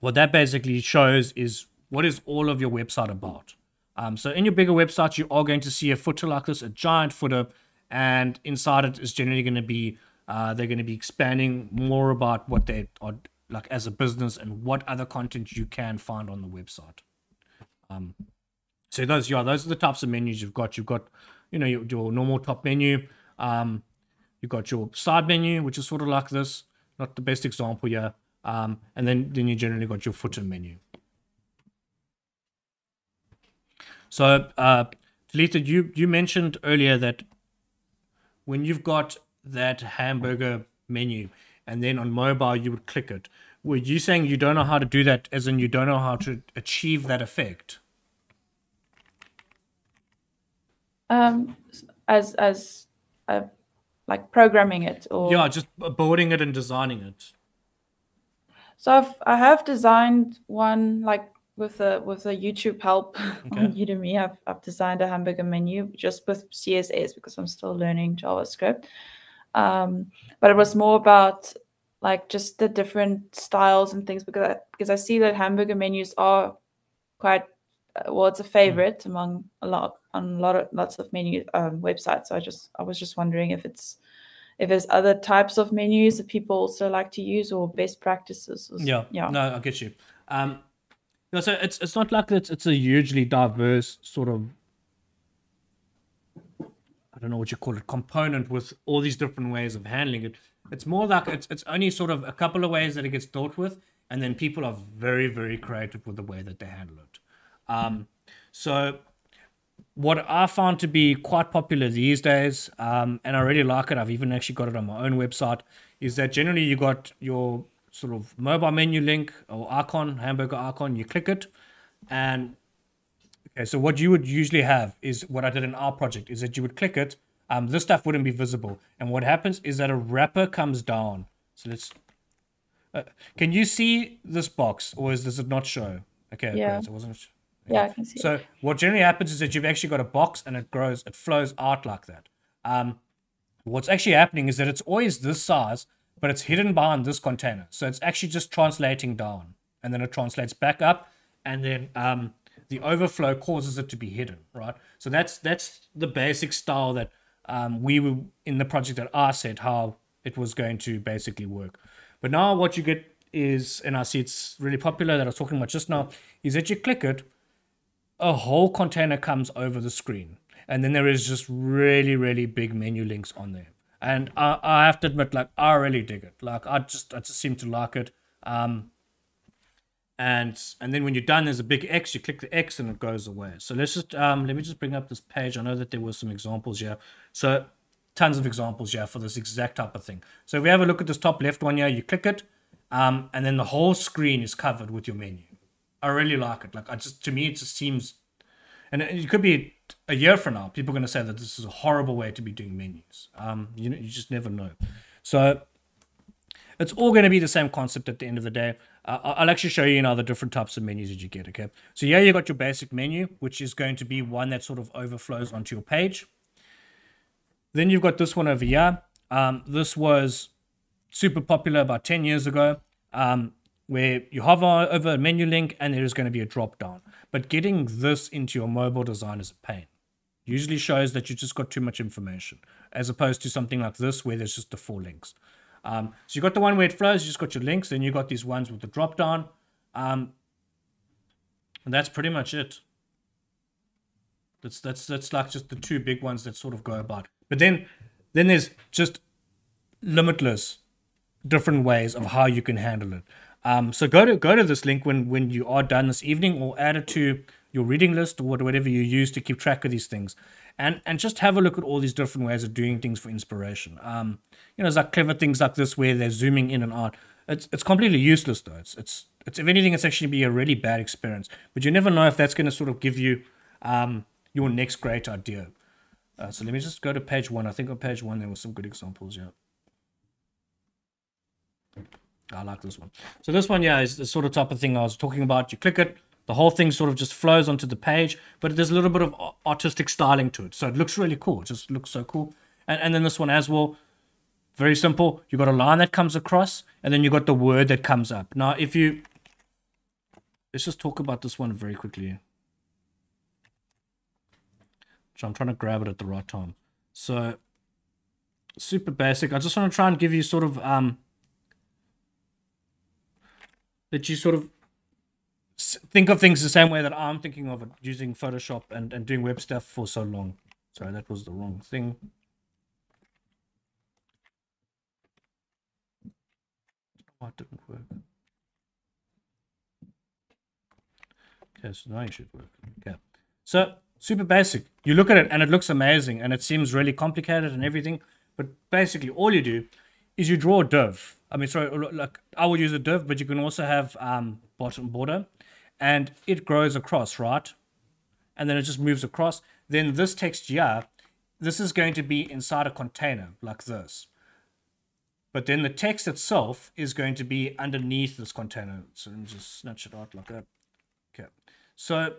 what that basically shows is what is all of your website about. Um, so in your bigger websites, you are going to see a footer like this, a giant footer, and inside it is generally going to be uh, they're going to be expanding more about what they are like as a business and what other content you can find on the website. Um, so those, yeah, those are the types of menus you've got. You've got, you know, your, your normal top menu. Um, you've got your side menu, which is sort of like this. Not the best example here. Um, and then then you generally got your footer menu. So, uh, you you mentioned earlier that when you've got that hamburger menu, and then on mobile you would click it. Were you saying you don't know how to do that, as in you don't know how to achieve that effect? Um, as as uh, like programming it or Yeah, just building it and designing it. So I've I have designed one like with a with a YouTube help Okay. on Udemy. I've I've designed a hamburger menu just with CSS because I'm still learning JavaScript. Um, but it was more about like just the different styles and things because I, because I see that hamburger menus are quite uh, well it's a favorite among a lot on a lot of lots of menu um, websites. So I just I was just wondering if it's if there's other types of menus that people also like to use or best practices. Or, Yeah, yeah. No, I get you. Um, no, so it's it's not like it's it's a hugely diverse sort of I don't know what you call it component with all these different ways of handling it. It's more like it's it's only sort of a couple of ways that it gets dealt with, and then people are very very creative with the way that they handle it. Um, so what I found to be quite popular these days, um, and I really like it. I've even actually got it on my own website. Is that generally you got your sort of mobile menu link or icon, hamburger icon. You click it, and okay. So what you would usually have is what I did in our project is that you would click it. Um, this stuff wouldn't be visible, and what happens is that a wrapper comes down. So let's. Uh, can you see this box, or is does it not show? Okay, Yeah. great. So it wasn't. Yeah, I can see. it. So what generally happens is that you've actually got a box and it grows, it flows out like that. Um, what's actually happening is that it's always this size, but it's hidden behind this container. So it's actually just translating down, and then it translates back up, and then um, the overflow causes it to be hidden, right? So that's that's the basic style that um, we were in the project that I said how it was going to basically work. But now what you get is, and I see it's really popular that I was talking about just now, is that you click it, a whole container comes over the screen and then there is just really really big menu links on there. And i, I have to admit like i really dig it. Like i just i just seem to like it. Um and and then when you're done there's a big x. You click the x and it goes away. So let's just um let me just bring up this page. I know that there were some examples here. So tons of examples here for this exact type of thing. So if we have a look at this top left one here you click it um and then the whole screen is covered with your menu I really like it. Like I just to me it just seems, and it, could be a year from now. People are going to say that this is a horrible way to be doing menus. Um, you know, you just never know. So it's all going to be the same concept at the end of the day. Uh, I'll actually show you now the different types of menus that you get. Okay, so yeah, you got your basic menu, which is going to be one that sort of overflows onto your page. Then you've got this one over here. Um, this was super popular about 10 years ago, um, where you hover over a menu link and there is going to be a drop down. But getting this into your mobile design is a pain. Usually shows that you just got too much information, as opposed to something like this where there's just the four links. Um, so you got the one where it flows, you just got your links, then you got these ones with the drop down. Um, and that's pretty much it. That's that's that's like just the two big ones that sort of go about. But then then there's just limitless different ways of how you can handle it. Um, so go to go to this link when when you are done this evening, or add it to your reading list or whatever you use to keep track of these things, and and just have a look at all these different ways of doing things for inspiration. Um, you know, it's like clever things like this where they're zooming in and out. It's it's completely useless though. It's it's it's if anything, it's actually be a really bad experience. But you never know if that's going to sort of give you um, your next great idea. Uh, so let me just go to page one. I think on page one there were some good examples. Yeah. I like this one. So this one, yeah, is the sort of type of thing I was talking about. You click it, the whole thing sort of just flows onto the page, but there's a little bit of artistic styling to it. So it looks really cool. It just looks so cool. And, and then this one as well, very simple. You got a line that comes across, and then you got the word that comes up. Now, if you let's just talk about this one very quickly. So I'm trying to grab it at the right time. So super basic. I just want to try and give you sort of um that you sort of think of things the same way that I'm thinking of it using Photoshop and, and doing web stuff for so long. Sorry, that was the wrong thing. Oh, it didn't work. Okay, so now it should work. Okay. So super basic. You look at it and it looks amazing and it seems really complicated and everything. But basically all you do is you draw a div. I mean, sorry, like I would use a div, but you can also have um, bottom border, and it grows across, right? And then it just moves across. Then this text here, this is going to be inside a container like this. But then the text itself is going to be underneath this container. So let me just snatch it out like that. Okay. So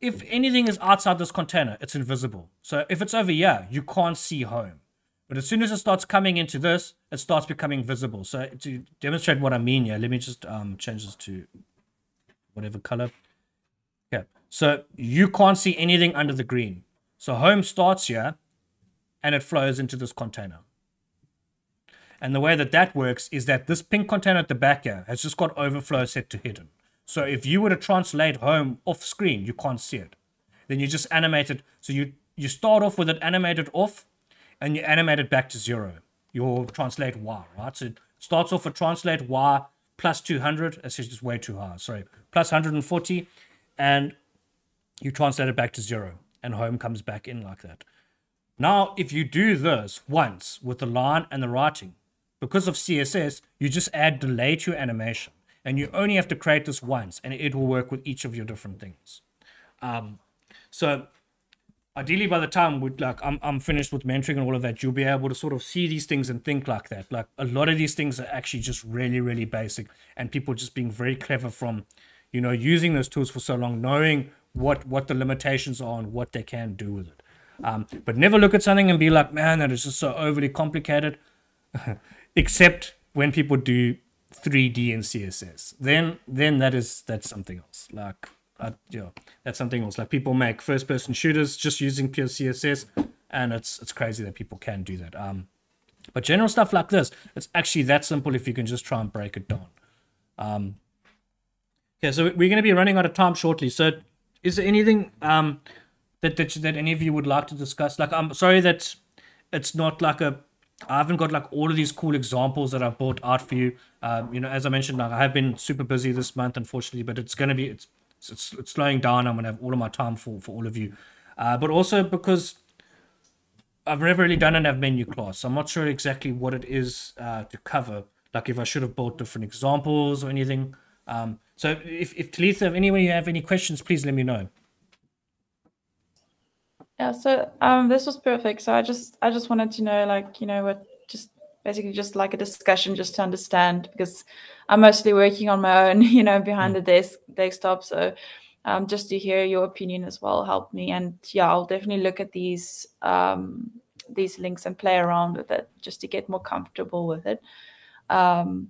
if anything is outside this container, it's invisible. So if it's over here, you can't see home. But as soon as it starts coming into this, it starts becoming visible. So to demonstrate what I mean here, let me just um, change this to whatever color. Okay, so you can't see anything under the green. So home starts here and it flows into this container. And the way that that works is that this pink container at the back here has just got overflow set to hidden. So if you were to translate home off screen, you can't see it. Then you just animate it. So you, you start off with it animated off and you animate it back to zero. You'll translate y, right? So it starts off with translate y plus 200. That's just way too high. Sorry, plus 140. And you translate it back to zero. And home comes back in like that. Now, if you do this once with the line and the writing, because of CSS, you just add delay to your animation. And you only have to create this once, and it will work with each of your different things. Um, so ideally by the time we like I'm, I'm finished with mentoring and all of that you'll be able to sort of see these things and think like that. Like a lot of these things are actually just really really basic and people just being very clever from you know using those tools for so long knowing what what the limitations are and what they can do with it. Um, but never look at something and be like man that is just so overly complicated. Except when people do 3d and css then then that is that's something else. Like uh, yeah, that's something else. Like people make first person shooters just using pure CSS, and it's it's crazy that people can do that. Um, but general stuff like this, it's actually that simple if you can just try and break it down. Um, okay, so we're going to be running out of time shortly. So, is there anything um that that that any of you would like to discuss? Like, I'm sorry that it's not like a I haven't got like all of these cool examples that I've brought out for you. Um, you know, as I mentioned, like I have been super busy this month, unfortunately, but it's going to be it's it's, it's slowing down. I'm going to have all of my time for, for all of you. Uh, but also because I've never really done an nav menu class. So I'm not sure exactly what it is uh, to cover. Like if I should have brought different examples or anything. Um, so if, if Talitha, if anyone you have any questions, please let me know. Yeah, so um, this was perfect. So I just I just wanted to know, like, you know, what basically just like a discussion, just to understand, because I'm mostly working on my own, you know, behind mm. the desk desktop. So um, just to hear your opinion as well helped me. And yeah, I'll definitely look at these um, these links and play around with it just to get more comfortable with it. Um,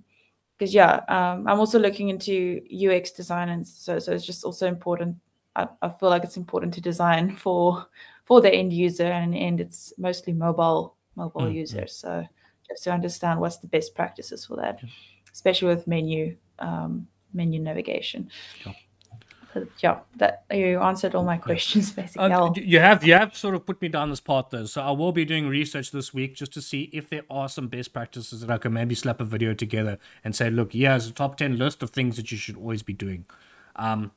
because yeah, um, I'm also looking into UX design, and so so it's just also important. I, I feel like it's important to design for for the end user, and and it's mostly mobile mobile mm-hmm. users. So just to understand what's the best practices for that especially with menu um, menu navigation. Sure. But yeah, that you answered all my questions basically. Uh, you have you have sort of put me down this path though, so I will be doing research this week just to see if there are some best practices that I can maybe slap a video together and say, look, yeah, here's a top ten list of things that you should always be doing. Um,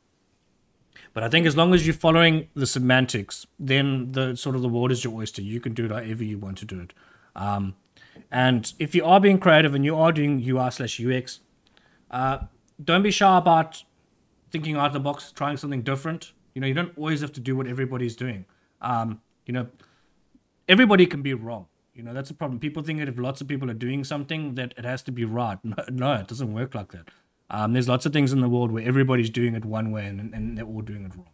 but I think as long as you're following the semantics, then the sort of the world is your oyster. You can do it however you want to do it. Um, and if you are being creative and you are doing UI slash UX, uh, don't be shy about thinking out of the box, trying something different. You know, you don't always have to do what everybody's doing. Um, you know, everybody can be wrong. You know, that's a problem. People think that if lots of people are doing something, that it has to be right. No, it doesn't work like that. Um, there's lots of things in the world where everybody's doing it one way and, and they're all doing it wrong.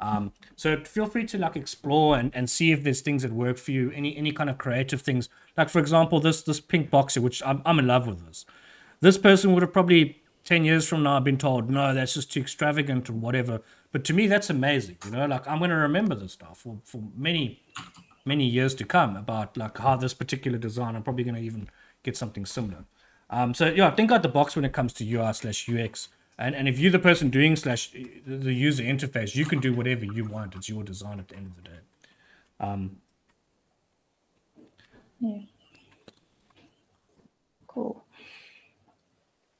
Um, so feel free to like explore and, and see if there's things that work for you. Any any kind of creative things. Like for example, this this pink boxer, which I'm I'm in love with this. This person would have probably ten years from now been told, no, that's just too extravagant or whatever. But to me, that's amazing. You know, like I'm gonna remember this stuff for, for many many years to come about like how this particular design. I'm probably gonna even get something similar. Um, so yeah, think out the box when it comes to UI slash UX. And, and if you're the person doing slash the user interface, you can do whatever you want. It's your design at the end of the day. Um, yeah. Cool.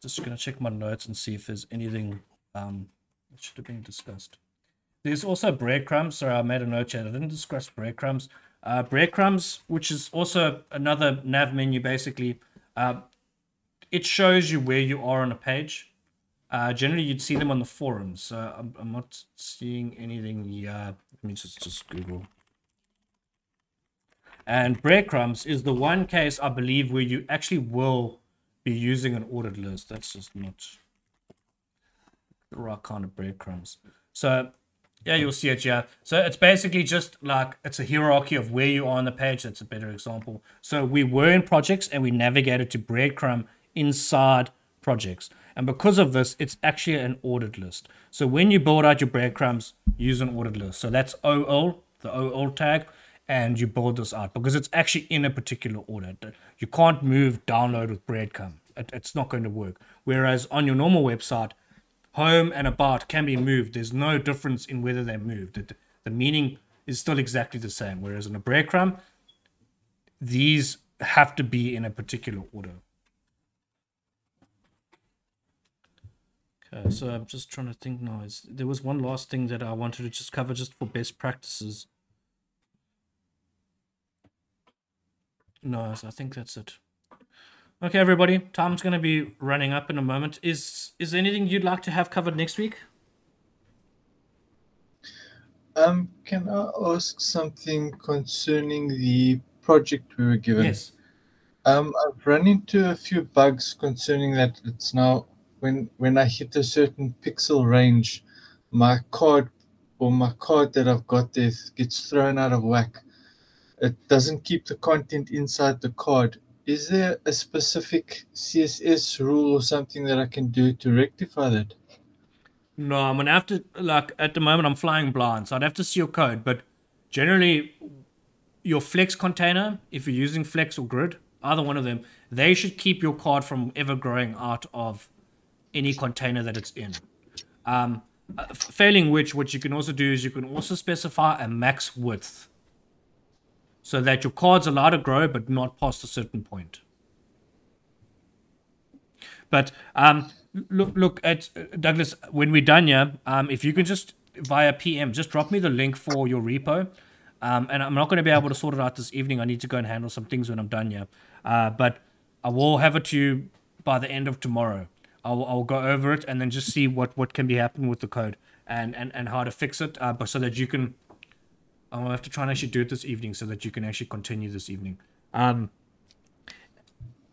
Just gonna check my notes and see if there's anything um, that should have been discussed. There's also breadcrumbs. Sorry, I made a note here. I didn't discuss breadcrumbs. Uh, breadcrumbs, which is also another nav menu, basically. Uh, it shows you where you are on a page. Uh, generally, you'd see them on the forums. So I'm, I'm not seeing anything here. Let me just, just Google. And breadcrumbs is the one case I believe where you actually will be using an ordered list. That's just not the right kind of breadcrumbs. So yeah, you'll see it, yeah. So it's basically just like it's a hierarchy of where you are on the page. That's a better example. So we were in projects and we navigated to breadcrumb inside projects. And because of this, it's actually an ordered list. So when you build out your breadcrumbs, use an ordered list. So that's OL, the OL tag, and you build this out because it's actually in a particular order. You can't move download with breadcrumb. It, it's not going to work. Whereas on your normal website, home and about can be moved. There's no difference in whether they're moved. The, the meaning is still exactly the same. Whereas in a breadcrumb, these have to be in a particular order. Okay, so I'm just trying to think now. Is there was one last thing that I wanted to just cover just for best practices. No, I think that's it. Okay, everybody. Tom's going to be running up in a moment. Is is there anything you'd like to have covered next week? Um, can I ask something concerning the project we were given? Yes. Um, I've run into a few bugs concerning that. It's now when when I hit a certain pixel range, my card or my card that I've got there gets thrown out of whack. It doesn't keep the content inside the card is there a specific css rule or something that i can do to rectify that no i'm gonna have to like at the moment i'm flying blind so i'd have to see your code but generally your flex container if you're using flex or grid either one of them they should keep your card from ever growing out of any container that it's in um, failing which what you can also do is you can also specify a max width so that your card's allowed to grow but not past a certain point. But um, look, look at uh, Douglas when we're done here. Um, if you can just via PM, just drop me the link for your repo. Um, and I'm not going to be able to sort it out this evening. I need to go and handle some things when I'm done here. Uh, but I will have it to you by the end of tomorrow. I'll, I'll go over it and then just see what, what can be happening with the code and, and, and how to fix it uh, so that you can I'll have to try and actually do it this evening so that you can actually continue this evening. Um,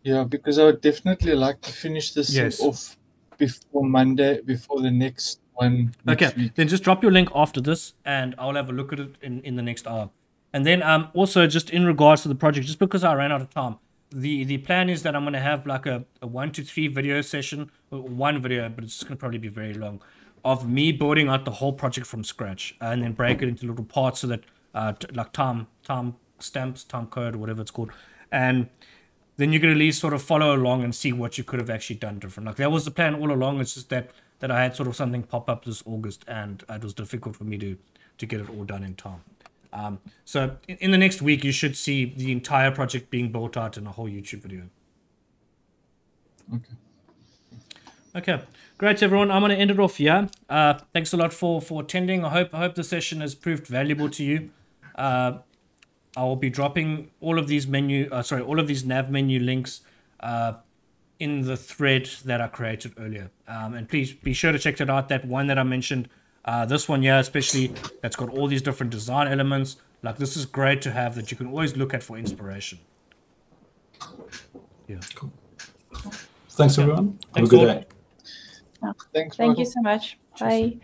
yeah, because I would definitely like to finish this yes. off before Monday, before the next one. Next okay, week. then just drop your link after this, and I'll have a look at it in, in the next hour. And then um, also just in regards to the project, just because I ran out of time, the the plan is that I'm going to have like a, a one to three video session, one video, but it's going to probably be very long of me building out the whole project from scratch and then break it into little parts so that uh, like time time stamps time code whatever it's called. And then you can at least sort of follow along and see what you could have actually done different. Like that was the plan all along. It's just that that i had sort of something pop up this august and it was difficult for me to to get it all done in time um, so in, in the next week you should see the entire project being built out in a whole youtube video okay okay Great, everyone. I'm going to end it off here. Uh, thanks a lot for for attending. I hope I hope the session has proved valuable to you. Uh, I will be dropping all of these menu, uh, sorry, all of these nav menu links uh, in the thread that I created earlier. Um, and please be sure to check that out. That one that I mentioned, uh, this one here, especially, that's got all these different design elements. Like this is great to have that you can always look at for inspiration. Yeah. Cool. Thanks, everyone. Have a good day. Thanks. Thank you so much. Bye.